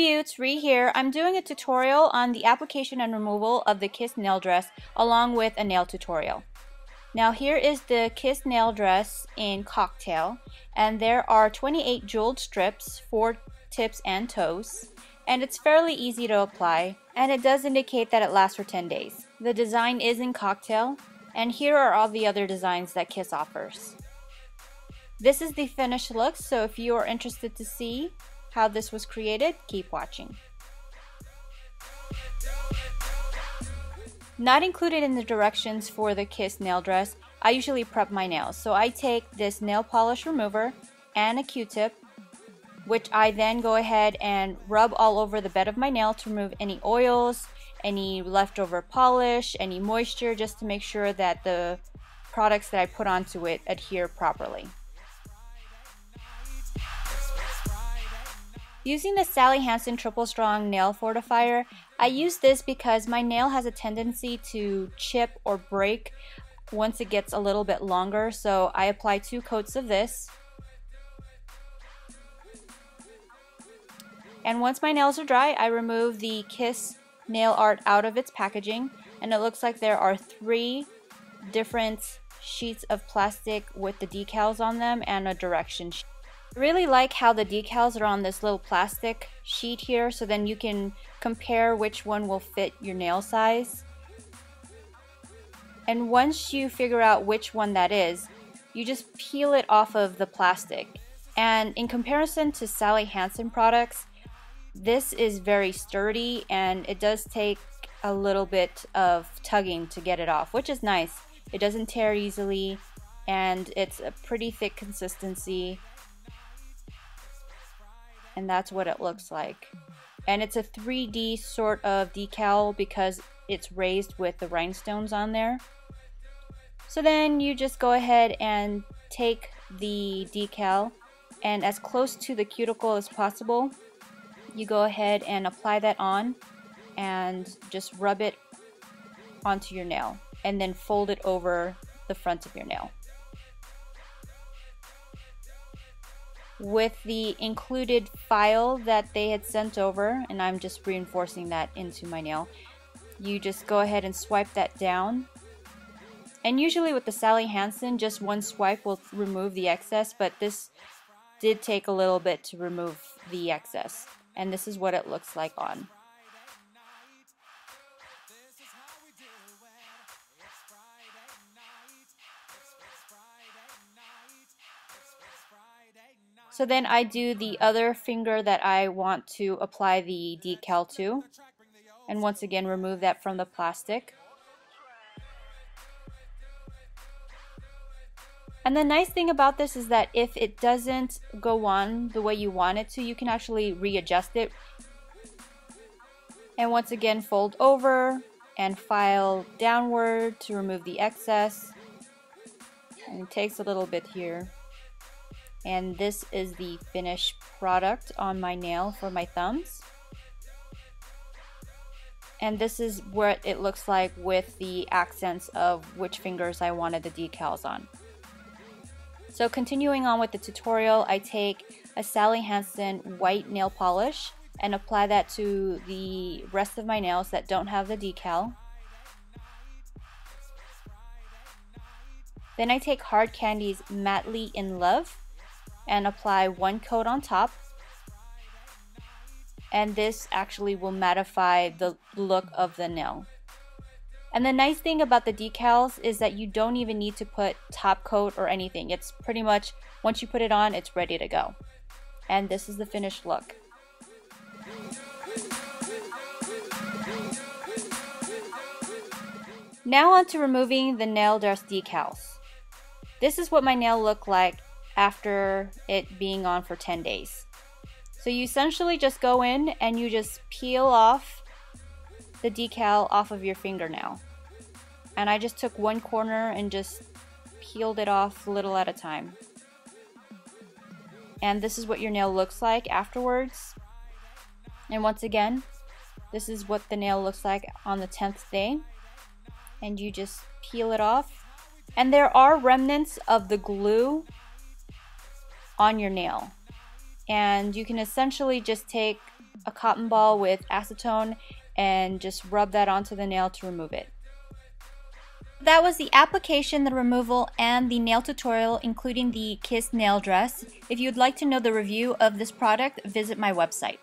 Beauts, Ree here. I'm doing a tutorial on the application and removal of the Kiss nail dress along with a nail tutorial. Now here is the Kiss nail dress in cocktail and there are 28 jeweled strips for tips and toes and it's fairly easy to apply and it does indicate that it lasts for 10 days. The design is in cocktail and here are all the other designs that Kiss offers. This is the finished look so if you are interested to see how this was created, keep watching. Not included in the directions for the Kiss nail dress, I usually prep my nails. So I take this nail polish remover and a q-tip, which I then go ahead and rub all over the bed of my nail to remove any oils, any leftover polish, any moisture, just to make sure that the products that I put onto it adhere properly. Using the Sally Hansen Triple Strong Nail Fortifier, I use this because my nail has a tendency to chip or break once it gets a little bit longer, so I apply two coats of this. And once my nails are dry, I remove the Kiss nail art out of its packaging, and it looks like there are three different sheets of plastic with the decals on them and a direction sheet. Really like how the decals are on this little plastic sheet here so then you can compare which one will fit your nail size. And once you figure out which one that is, you just peel it off of the plastic. And in comparison to Sally Hansen products, this is very sturdy and it does take a little bit of tugging to get it off, which is nice. It doesn't tear easily and it's a pretty thick consistency and that's what it looks like. And it's a 3D sort of decal because it's raised with the rhinestones on there. So then you just go ahead and take the decal and as close to the cuticle as possible, you go ahead and apply that on and just rub it onto your nail and then fold it over the front of your nail. With the included file that they had sent over and I'm just reinforcing that into my nail. You just go ahead and swipe that down. And usually with the Sally Hansen just one swipe will remove the excess but this did take a little bit to remove the excess. And this is what it looks like on So then I do the other finger that I want to apply the decal to. And once again, remove that from the plastic. And the nice thing about this is that if it doesn't go on the way you want it to, you can actually readjust it. And once again, fold over and file downward to remove the excess. And it takes a little bit here and this is the finished product on my nail for my thumbs and this is what it looks like with the accents of which fingers I wanted the decals on. So continuing on with the tutorial, I take a Sally Hansen white nail polish and apply that to the rest of my nails that don't have the decal. Then I take Hard Candy's Madly in Love and apply one coat on top and this actually will mattify the look of the nail. And the nice thing about the decals is that you don't even need to put top coat or anything. It's pretty much, once you put it on, it's ready to go. And this is the finished look. Now on to removing the nail dress decals. This is what my nail looked like after it being on for 10 days. So you essentially just go in and you just peel off the decal off of your fingernail. And I just took one corner and just peeled it off little at a time. And this is what your nail looks like afterwards. And once again, this is what the nail looks like on the 10th day. And you just peel it off. And there are remnants of the glue on your nail. And you can essentially just take a cotton ball with acetone and just rub that onto the nail to remove it. That was the application, the removal, and the nail tutorial including the Kiss nail dress. If you'd like to know the review of this product, visit my website.